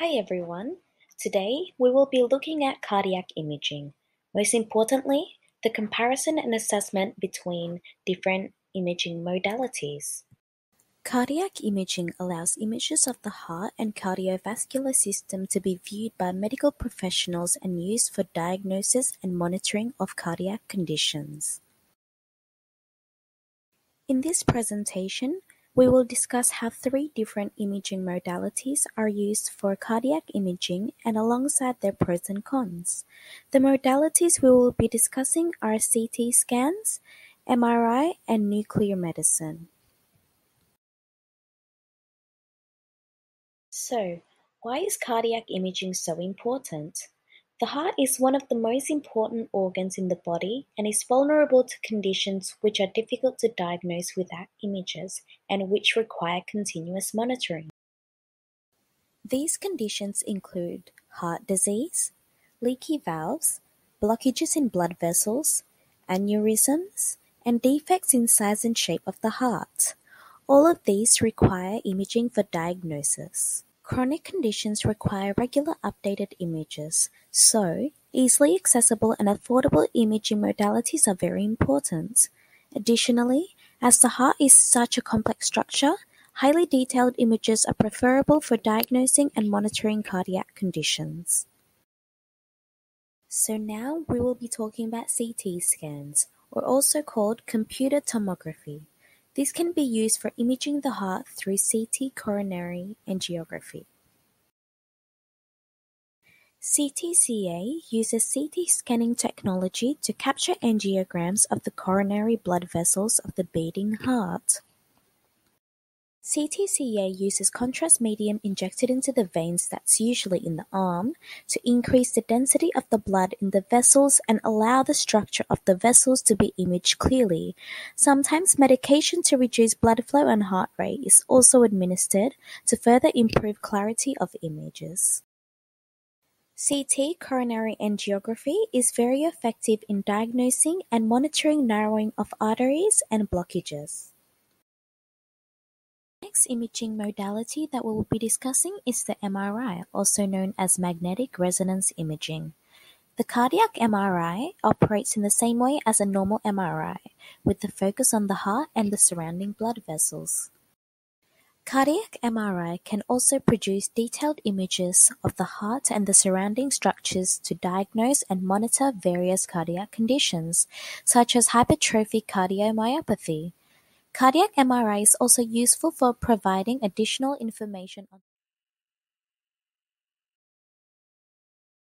Hi everyone. Today we will be looking at cardiac imaging. Most importantly, the comparison and assessment between different imaging modalities. Cardiac imaging allows images of the heart and cardiovascular system to be viewed by medical professionals and used for diagnosis and monitoring of cardiac conditions. In this presentation, we will discuss how three different imaging modalities are used for cardiac imaging and alongside their pros and cons. The modalities we will be discussing are CT scans, MRI, and nuclear medicine. So, why is cardiac imaging so important? The heart is one of the most important organs in the body and is vulnerable to conditions which are difficult to diagnose without images and which require continuous monitoring. These conditions include heart disease, leaky valves, blockages in blood vessels, aneurysms, and defects in size and shape of the heart. All of these require imaging for diagnosis. Chronic conditions require regular updated images, so easily accessible and affordable imaging modalities are very important. Additionally, as the heart is such a complex structure, highly detailed images are preferable for diagnosing and monitoring cardiac conditions. So now we will be talking about CT scans, or also called computed tomography. This can be used for imaging the heart through CT coronary angiography. CTCA uses CT scanning technology to capture angiograms of the coronary blood vessels of the beating heart. CTCA uses contrast medium injected into the veins that's usually in the arm to increase the density of the blood in the vessels and allow the structure of the vessels to be imaged clearly. Sometimes medication to reduce blood flow and heart rate is also administered to further improve clarity of images. CT coronary angiography is very effective in diagnosing and monitoring narrowing of arteries and blockages. The next imaging modality that we will be discussing is the MRI, also known as magnetic resonance imaging. The cardiac MRI operates in the same way as a normal MRI, with the focus on the heart and the surrounding blood vessels. Cardiac MRI can also produce detailed images of the heart and the surrounding structures to diagnose and monitor various cardiac conditions, such as hypertrophic cardiomyopathy. Cardiac MRI is also useful for providing additional information on